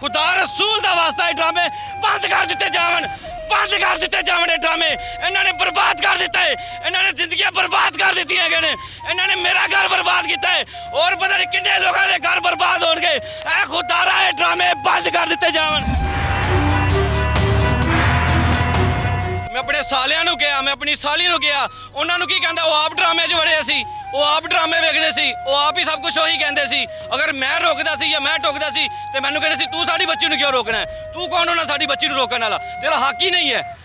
ਖੁਦਾ ਰਸੂਲ ਦਾ ਵਾਸਤਾ ਇਹ ਡਰਾਮੇ ਬੰਦ ਕਰ ਦਿੱਤੇ ਜਾਵਣ ਬੰਦ ਕਰ ਦਿੱਤੇ ਜਾਵਣ ਇਹ ਡਰਾਮੇ। ਇਹਨਾਂ ਨੇ ਬਰਬਾਦ ਕਰ ਦਿੱਤਾ। ਹੈ ਇਹਨਾਂ ਨੇ ਜ਼ਿੰਦਗੀਆਂ ਬਰਬਾਦ ਕਰ ਦਿੱਤੀਆਂ ਹੈਗੇ ਨੇ। ਇਹਨਾਂ ਨੇ ਮੇਰਾ ਘਰ ਬਰਬਾਦ ਕੀਤਾ ਹੈ। ਔਰ ਪਤਾ ਨਹੀਂ ਕਿੰਨੇ ਲੋਕਾਂ ਦੇ ਘਰ ਬਰਬਾਦ ਹੋਣਗੇ। ਇਹ ਖੁਦਾਰਾ ਇਹ ਡਰਾਮੇ ਬੰਦ ਕਰ ਦਿੱਤੇ ਜਾਵਣ ਆਪਣੇ ਸਾਲਿਆਂ ਨੂੰ ਕਿਹਾ ਮੈਂ ਆਪਣੀ ਸਾਲੀ ਨੂੰ ਕਿਹਾ। ਉਹਨਾਂ ਨੂੰ ਕੀ ਕਹਿੰਦਾ? ਉਹ ਆਪ ਡਰਾਮੇ 'ਚ ਵੜੇ ਸੀ। ਉਹ ਆਪ ਡਰਾਮੇ ਵੇਖਦੇ ਸੀ। ਉਹ ਆਪ ਹੀ ਸਭ ਕੁਝ ਉਹੀ ਕਹਿੰਦੇ ਸੀ। ਅਗਰ ਮੈਂ ਰੋਕਦਾ ਸੀ ਜਾਂ ਮੈਂ ਟੋਕਦਾ ਸੀ ਤੇ ਮੈਨੂੰ ਕਹਿੰਦੇ ਸੀ ਤੂੰ ਸਾਡੀ ਬੱਚੀ ਨੂੰ ਕਿਉਂ ਰੋਕਣਾ? ਤੂੰ ਕੌਣ ਹੋਣਾ ਸਾਡੀ ਬੱਚੀ ਨੂੰ ਰੋਕਣ ਵਾਲਾ? ਤੇਰਾ ਹੱਕ ਹੀ ਨਹੀਂ ਹੈ।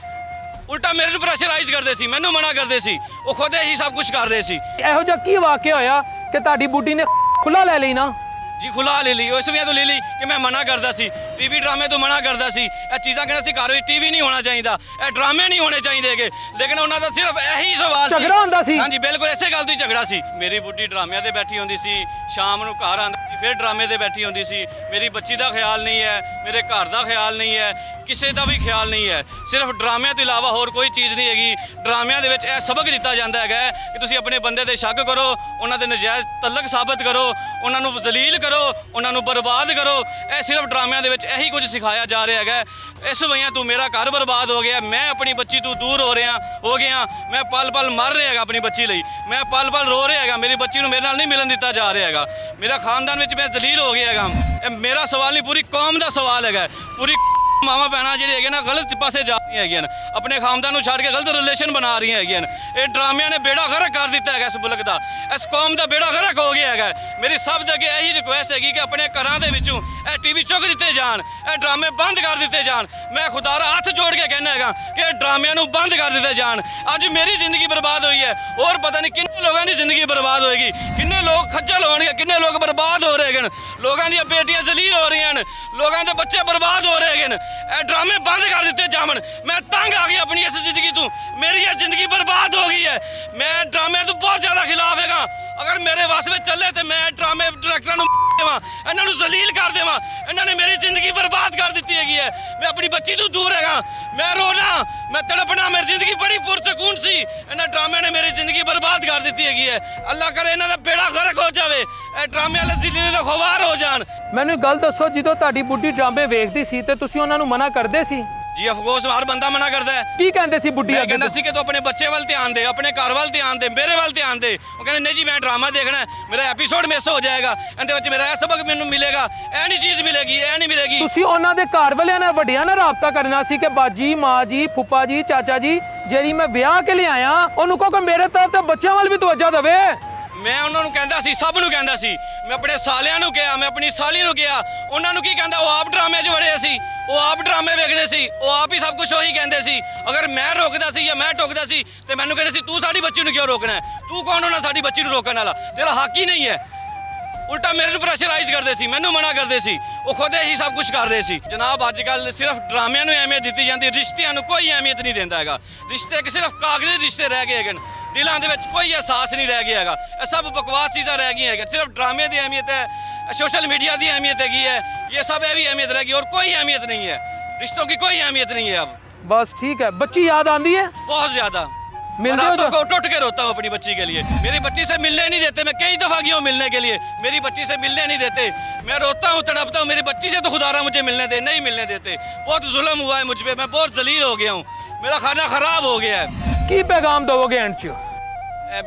ਉਲਟਾ ਮੇਰੇ ਨੂੰ ਪ੍ਰੈਸ਼ਰਾਈਜ਼ ਕਰਦੇ ਸੀ ਮੈਨੂੰ ਮਨਾ ਕਰਦੇ ਸੀ। ਉਹ ਖੁਦ ਹੀ ਸਭ ਕੁਝ ਕਰ ਰਹੇ ਸੀ। ਇਹੋ ਜਿਹਾ ਕੀ ਵਾਕਿਆ ਹੋਇਆ ਕਿ ਤੁਹਾਡੀ ਬੁੱਢੀ ਨੇ ਖੁੱਲਾ ਲੈ ਲਈ ਨਾ? ਜੀ ਖੁਲਾ ਲੈ ਲਈ ਉਸ ਵਜ੍ਹਾ ਤੋਂ ਲੈ ਲਈ ਕਿ ਮੈਂ ਮਨਾ ਕਰਦਾ ਸੀ। ਟੀਵੀ ਡਰਾਮੇ ਤੋਂ ਮਨਾ ਕਰਦਾ ਸੀ। ਇਹ ਚੀਜ਼ਾਂ ਕਹਿੰਦਾ ਸੀ ਘਰ ਵਿੱਚ ਟੀਵੀ ਨਹੀਂ ਹੋਣਾ ਚਾਹੀਦਾ। ਇਹ ਡਰਾਮੇ ਨਹੀਂ ਹੋਣੇ ਚਾਹੀਦੇਗੇ ਲੇਕਿਨ ਉਹਨਾਂ ਦਾ ਸਿਰਫ ਇਹੀ ਸਵਾਲ ਸੀ। ਝਗੜਾ ਹੁੰਦਾ ਸੀ? ਹਾਂਜੀ ਬਿਲਕੁਲ ਇਸੇ ਗੱਲ ਤੋਂ ਝਗੜਾ ਸੀ। ਮੇਰੀ ਬੁੱਢੀ ਡਰਾਮਿਆਂ ਤੇ ਬੈਠੀ ਹੁੰਦੀ ਸੀ। ਸ਼ਾਮ ਨੂੰ ਘਰ ਆਉਂਦੀ ਸੀ ਫਿਰ ਡਰਾਮੇ ਤੇ ਬੈਠੀ ਹੁੰਦੀ ਸੀ। ਮੇਰੀ ਬੱਚੀ ਦਾ ਖਿਆਲ ਨਹੀਂ ਹੈ ਮੇਰੇ ਘਰ ਦਾ ਖਿਆਲ ਨਹੀਂ ਹੈ ਕਿਸੇ ਦਾ ਵੀ ਖਿਆਲ ਨਹੀਂ ਹੈ। ਸਿਰਫ ਡਰਾਮਿਆਂ ਤੋਂ ਇਲਾਵਾ ਹੋਰ ਕੋਈ ਚੀਜ਼ ਨਹੀਂ ਹੈਗੀ। ਡਰਾਮਿਆਂ ਦੇ ਵਿੱਚ ਇਹ ਸਬਕ ਦਿੱਤਾ ਜਾਂਦਾ ਹੈਗਾ ਕਿ ਤੁਸੀਂ ਆਪਣੇ ਬੰਦੇ ਤੇ ਸ਼ੱਕ ਕਰੋ ਉਹਨਾਂ ਦੇ ਨਜਾਇਜ਼ ਤਲਕ ਸਾਬਤ ਕਰੋ ਉਹਨਾਂ ਨੂੰ ਜ਼ਲੀਲ ਕਰੋ ਉਹਨਾਂ ਨੂੰ ਬਰਬਾਦ ਕਰੋ। ਇਹ ਸਿਰਫ ਡਰਾਮਿਆਂ ਦੇ ਵਿੱਚ ਇਹੀ ਕੁਝ ਸਿਖਾਇਆ ਜਾ ਰਿਹਾ ਹੈਗਾ। ਇਸ ਵਜ੍ਹਾ ਤੂੰ ਮੇਰਾ ਘਰ ਬਰਬਾਦ ਹੋ ਗਿਆ, ਮੈਂ ਆਪਣੀ ਬੱਚੀ ਤੋਂ ਦੂਰ ਹੋ ਰਿਹਾ, ਹੋ ਗਿਆ, ਮੈਂ ਪਲ ਪਲ ਮਰ ਰਿਹਾ ਹੈਗਾ ਆਪਣੀ ਬੱਚੀ ਲਈ। ਮੈਂ ਪਲ ਪਲ ਰੋ ਰਿਹਾ ਹੈਗਾ, ਮੇਰੀ ਬੱਚੀ ਨੂੰ ਮੇਰੇ ਨਾਲ ਨਹੀਂ ਮਿਲਣ ਦਿੱਤਾ ਜਾ ਰਿਹਾ ਹੈਗਾ। ਮੇਰਾ ਖਾਨਦਾਨ ਵਿੱਚ ਮੈਂ ਜ਼ਲੀਲ ਹੋ ਗਿਆ ਹੈਗਾ। ਮੇਰਾ ਸਵਾਲ ਨਹੀਂ, ਪੂਰੀ ਕੌਮ ਦਾ ਸਵਾਲ ਹੈਗਾ। ਪੂਰੀ ਮਾਵਾ ਭੈਣਾਂ ਜਿਹੜੇ ਹੈਗੇ ਨਾ, ਗਲਤ ਪਾਸੇ ਜਾ ਰਹੀਆਂ ਹੈਗੀਆਂ ਨੇ। ਆਪਣੇ ਖਾਨਦਾਨ ਨੂੰ ਛੱਡ ਕੇ ਗਲਤ ਰਿਲੇਸ਼ਨ ਬਣਾ ਰਹੀਆਂ ਹੈਗੀਆਂ ਨੇ। ਇਹ ਡਰਾਮਿਆਂ ਨੇ ਬੇੜਾ ਗਰਕ ਕਰ ਦਿੱਤਾ ਹੈਗਾ ਇਸ ਮੁਲਕ ਦਾ। ਇਸ ਕੌਮ ਦਾ ਬੇੜਾ ਗਰਕ ਹੋ ਗਿਆ ਹੈਗਾ। ਮੇਰੀ ਸਭ ਦੇ ਅੱਗੇ ਇਹੀ ਰਿਕੁਐਸਟ ਹੈਗੀ ਕਿ ਆਪਣੇ ਘਰਾਂ ਦੇ ਵਿੱਚੋਂ ਇਹ ਟੀਵੀ ਚੁੱਕ ਦਿੱਤੇ ਜਾਣ, ਇਹ ਡਰਾਮੇ ਬੰਦ ਕਰ ਦਿੱਤੇ ਜਾਣ। ਮੈਂ ਖੁਦਾਰਾ ਹੱਥ ਜੋੜ ਕੇ ਕਹਿੰਦਾ ਹੈਗਾ ਕਿ ਇਹ ਡਰਾਮਿਆਂ ਨੂੰ ਬੰਦ ਕਰ ਦਿੱਤੇ ਜਾਣ। ਅੱਜ ਮੇਰੀ ਜ਼ਿੰਦਗੀ ਬਰਬਾਦ ਹੋਈ ਹੈ। ਹੋਰ ਪਤਾ ਨਹੀਂ ਕਿੰਨੇ ਲੋਕਾਂ ਦੀ ਜ਼ਿੰਦਗੀ ਬਰਬਾਦ ਹੋਏਗੀ ਕਿੰਨੇ ਲੋਕ ਖੱਜਲ ਹੋਣਗੇ ਕਿੰਨੇ ਲੋਕ ਬਰਬਾਦ ਹੋ ਰਹੇ ਹਨ ਲੋਕਾਂ ਦੀਆਂ ਬੇਟੀਆਂ ਜ਼ਲੀਲ ਹੋ ਰਹੀਆਂ ਹਨ ਲੋਕਾਂ ਦੇ ਬੱਚੇ ਬਰਬਾਦ ਹੋ ਰਹੇ ਹਨ ਇਹ ਡਰਾਮੇ ਬੰਦ ਕਰ ਦਿੱਤੇ ਜਾਵਣ। ਮੈਂ ਤੰਗ ਆ ਗਿਆ ਆਪਣੀ ਇਸ ਜ਼ਿੰਦਗੀ ਤੋਂ। ਮੇਰੀ ਇਹ ਜ਼ਿੰਦਗੀ ਬਰਬਾਦ ਹੋ ਗਈ ਹੈ। ਮੈਂ ਡਰਾਮੇ ਤੋਂ ਬਹੁਤ ਜ਼ਿਆਦਾ ਖਿਲਾਫ ਹੈਗਾ। ਅਗਰ ਮੇਰੇ ਵੱਸ ਵਿੱਚ ਚੱਲੇ ਤੇ ਮੈਂ ਡਰਾਮੇ ਡਾਇਰੈਕਟਰਾਂ ਨੂੰ ਦੇਵਾਂ, ਇਹਨਾਂ ਨੂੰ ਜ਼ਲੀਲ ਕਰ ਦੇਵਾਂ, ਇਹਨਾਂ ਨੇ ਮੇਰੀ ਜ਼ਿੰਦਗੀ ਬਰਬਾਦ ਕਰ ਦਿੱਤੀ ਹੈਗੀ ਹੈ। ਮੈਂ ਆਪਣੀ ਬੱਚੀ ਤੋਂ ਦੂਰ ਹੈਗਾ। ਮੈਂ ਰੋਣਾ। ਮੈਂ ਤੜਪਣਾ। ਮੇਰੀ ਜ਼ਿੰਦਗੀ ਬੜੀ ਪੁਰਸਕੂਨ ਸੀ। ਇਹਨਾਂ ਡਰਾਮਿਆਂ ਨੇ ਮੇਰੀ ਜ਼ਿੰਦਗੀ ਬਰਬਾਦ ਕਰ ਦਿੱਤੀ ਹੈਗੀ ਹੈ। ਅੱਲਾ ਕਰੇ ਇਹਨਾਂ ਦਾ ਬੇੜਾ ਗਰਕ ਹੋ ਜਾਵੇ, ਇਹ ਡਰਾਮੇ ਵਾਲੇ ਜ਼ਿਲ੍ਹੇ ਦੇ ਖਵਾਰ ਹੋ ਜਾਣ। ਮੈਨੂੰ ਗੱਲ ਦੱਸੋ, ਜਦੋਂ ਤੁਹਾਡੀ ਬੁੱਢੀ ਡਰਾਮੇ ਵੇਖਦੀ ਸੀ ਤੇ ਤੁਸੀਂ ਉਹਨਾਂ ਨੂੰ ਮਨਾ ਕਰਦੇ ਸੀ? ਜੀ ਅਫਕੋਰਸ ਹਰ ਬੰਦਾ ਮਨਾ ਕਰਦਾ ਹੈ। ਕੀ ਕਹਿੰਦੇ ਸੀ ਬੁੱਢੀ ਅੱਗੇ ਕਹਿੰਦਾ? ਸੀ ਕਿ ਤੂੰ ਆਪਣੇ ਬੱਚੇ ਵੱਲ ਧਿਆਨ ਦੇ ਆਪਣੇ ਘਰ ਵੱਲ ਧਿਆਨ ਦੇ ਮੇਰੇ ਵੱਲ ਧਿਆਨ ਦੇ। ਉਹ ਕਹਿੰਦੇ ਨਹੀਂ ਜੀ ਮੈਂ ਡਰਾਮਾ ਦੇਖਣਾ ਮੇਰਾ ਐਪੀਸੋਡ ਮਿਸ ਹੋ ਜਾਏਗਾ। ਇਹਦੇ ਵਿੱਚ ਮੇਰਾ ਇਹ ਸਬਕ ਮੈਨੂੰ ਮਿਲੇਗਾ। ਇਹ ਨਹੀਂ ਚੀਜ਼ ਮਿਲੇਗੀ ਇਹ ਨਹੀਂ ਮਿਲੇਗੀ। ਤੁਸੀਂ ਉਹਨਾਂ ਦੇ ਘਰ ਵਾਲਿਆਂ ਨਾਲ ਵੱਡਿਆਂ ਨਾਲ ਰਾਬਤਾ ਕਰਨਾ ਸੀ ਕਿ ਬਾਜੀ ਮਾਂ ਜੀ ਫੁੱਪਾ ਜੀ ਚਾਚਾ ਜੀ ਜਿਹੜੀ ਮੈਂ ਵਿਆਹ ਕੇ ਲਿਆਇਆ ਉਹਨੂੰ ਕਹੋ ਕਿ ਮੇਰੇ ਤਰਫ ਤੇ ਬੱਚਿਆਂ ਵੱਲ ਵੀ ਤਵੱਜਾ ਦੇਵੇ। ਮੈਂ ਉਹਨਾਂ ਨੂੰ ਕਹਿੰਦਾ ਸੀ, ਸਭ ਨੂੰ ਕਹਿੰਦਾ ਸੀ। ਮੈਂ ਆਪਣੇ ਸਾਲਿਆਂ ਨੂੰ ਕਿਹਾ, ਮੈਂ ਆਪਣੀ ਸਾਲੀ ਨੂੰ ਕਿਹਾ। ਉਹਨਾਂ ਨੂੰ ਕੀ ਕਹਿੰਦਾ? ਉਹ ਆਪ ਡਰਾਮੇ 'ਚ ਵੜੇ ਸੀ। ਉਹ ਆਪ ਡਰਾਮੇ ਵੇਖਦੇ ਸੀ। ਉਹ ਆਪ ਹੀ ਸਭ ਕੁਝ ਉਹੀ ਕਹਿੰਦੇ ਸੀ। ਅਗਰ ਮੈਂ ਰੋਕਦਾ ਸੀ ਜਾਂ ਮੈਂ ਟੋਕਦਾ ਸੀ, ਤੇ ਮੈਨੂੰ ਕਹਿੰਦੇ ਸੀ, ਤੂੰ ਸਾਡੀ ਬੱਚੀ ਨੂੰ ਕਿਉਂ ਰੋਕਣਾ ਤੂੰ ਕੌਣ ਹੋਣਾ ਸਾਡੀ ਬੱਚੀ ਨੂੰ ਰੋਕਣ ਵਾਲਾ? ਤੇਰਾ ਹੱਕ ਹੀ ਨਹੀਂ ਹੈ। ਉਲਟਾ ਮੇਰੇ ਨੂੰ ਪ੍ਰੈਸ਼ਰਾਈਜ਼ ਕਰਦੇ ਸੀ ਮੈਨੂੰ ਮਨਾ ਕਰਦੇ ਸੀ। ਉਹ ਖੁਦ ਹੀ ਸਭ ਕੁਝ ਕਰ ਰਹੇ ਸੀ। ਜਨਾਬ ਅੱਜ ਕੱਲ ਸਿਰਫ ਡਰਾਮਿਆਂ ਨੂੰ ਐਵੇਂ ਦਿੱਤੀ ਜਾਂਦੀ ਰਿਸ਼ਤਿਆਂ ਨੂੰ ਕੋਈ ਅਹਿਮੀਅਤ ਨਹੀਂ ਦਿੰਦਾ ਹੈਗਾ। ਰਿਸ਼ਤੇ ਕਿ ਸਿਰਫ ਕਾਗਜ਼ੀ ਰਿਸ਼ਤੇ ਰਹਿ ਗਏ ਹੈਗੇ ਦਿਲਾਂ ਦੇ ਵਿੱਚ ਕੋਈ ਅਹਿਸਾਸ ਨਹੀਂ ਰਹਿ ਗਿਆ ਹੈਗਾ। ਇਹ ਸਭ ਬਕਵਾਸ ਚੀਜ਼ਾਂ ਰਹਿ ਗਈਆਂ ਹੈਗੀਆਂ। ਸਿਰਫ ਡਰਾਮੇ ਦੀ ਅਹਿਮੀਅਤ ਹੈ ਸੋਸ਼ਲ ਮੀਡੀਆ ਦੀ ਅਹਿਮੀਅਤ ਹੈਗੀ ਹੈ। ਇਹ ਸਭ ਇਹ ਵੀ ਅਹਿਮੀਅਤ ਰਹਿ ਗਈ ਔਰ ਕੋਈ ਅਹਿਮੀਅਤ ਨਹੀਂ ਹੈ। ਰਿਸ਼ਤੋਂ ਕੀ ਕੋਈ ਅਹਿਮੀਅਤ ਨਹੀਂ ਹੈ। ਅਬ ਬਸ ਠੀਕ ਹੈ। ਬੱਚੀ ਯਾਦ ਆਂਦੀ ਹੈ? ਬਹੁਤ ਜ਼ਿਆਦਾ। मिल रहे हो तो टूट के रोता हूँ अपनी बच्ची के लिए। मेरी बच्ची से मिलने नहीं देते मैं कई दफ़ा गया हूँ मिलने के लिए। मेरी बच्ची से मिलने नहीं देते। मैं रोता हूँ तड़पता हूँ मेरी बच्ची से तो खुदारा मुझे मिलने दे नहीं मिलने देते। बहुत जुलम हुआ है मुझ मैं बहुत जलील हो गया हूँ। मेरा खाना खराब हो गया है। की पैगाम दोगे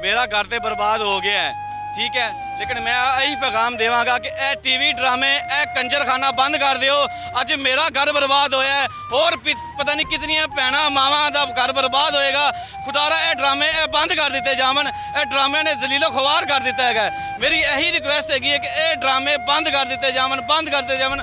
मेरा घर से बर्बाद हो गया है। ਠੀਕ ਹੈ, ਲੇਕਿਨ ਮੈਂ ਇਹੀ ਪੈਗਾਮ ਦੇਵਾਂਗਾ ਕਿ ਇਹ ਟੀਵੀ ਡਰਾਮੇ, ਇਹ ਕੰਜਰਖਾਨਾ ਬੰਦ ਕਰ ਦਿਓ। ਅੱਜ ਮੇਰਾ ਘਰ ਬਰਬਾਦ ਹੋਇਆ ਹੋਰ ਪਤਾ ਨਹੀਂ ਕਿਤਨੀਆਂ ਭੈਣਾਂ ਮਾਵਾਂ ਦਾ ਘਰ ਬਰਬਾਦ ਹੋਏਗਾ। ਖੁਦਾਰਾ, ਇਹ ਡਰਾਮੇ ਇਹ ਬੰਦ ਕਰ ਦਿੱਤੇ ਜਾਵਣ। ਇਹ ਡਰਾਮਿਆਂ ਨੇ ਜ਼ਲੀਲੋ ਖਵਾਰ ਕਰ ਦਿੱਤਾ ਹੈਗਾ ਮੇਰੀ ਇਹੀ ਰਿਕੁਐਸਟ ਹੈਗੀ ਹੈ ਕਿ ਇਹ ਡਰਾਮੇ ਬੰਦ ਕਰ ਦਿੱਤੇ ਜਾਵਣ, ਬੰਦ ਕਰ ਦਿੱਤੇ ਜਾਵਣ।